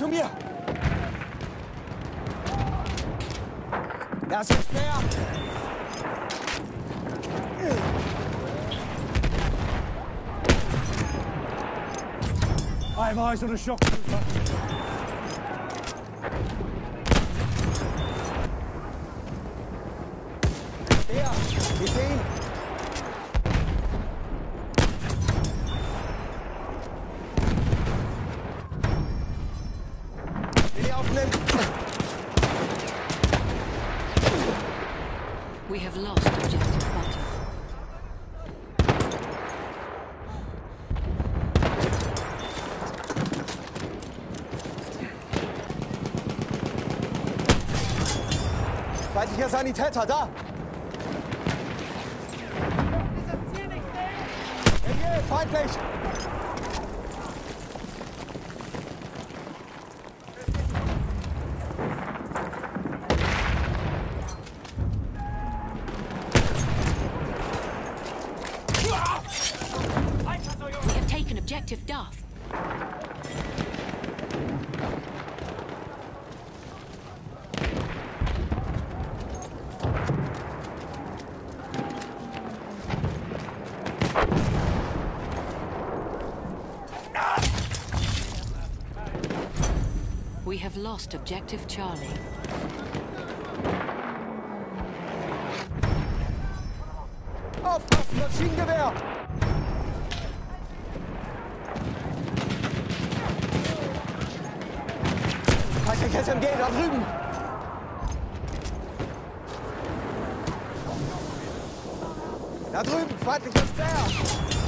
zu mir! Das ist mehr! I have eyes on a shock We have lost objective butter. Feindlicher Sanitäter, da! Hier, feindlich! Objective Duff. We have lost objective Charlie. Aufpassen, Maschinengewehr! Feindliches SMG da drüben! Da drüben, feindliches Speer!